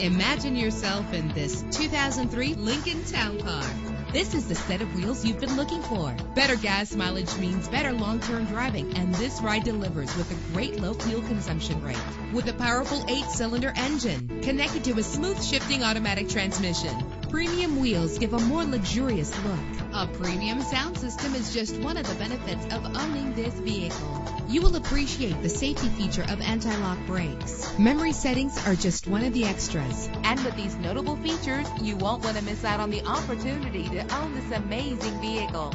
Imagine yourself in this 2003 Lincoln Town Car. This is the set of wheels you've been looking for. Better gas mileage means better long-term driving, and this ride delivers with a great low fuel consumption rate. With a powerful eight-cylinder engine connected to a smooth shifting automatic transmission, premium wheels give a more luxurious look. A premium sound system is just one of the benefits of owning this vehicle. You will appreciate the safety feature of anti-lock brakes. Memory settings are just one of the extras. And with these notable features, you won't want to miss out on the opportunity to own this amazing vehicle.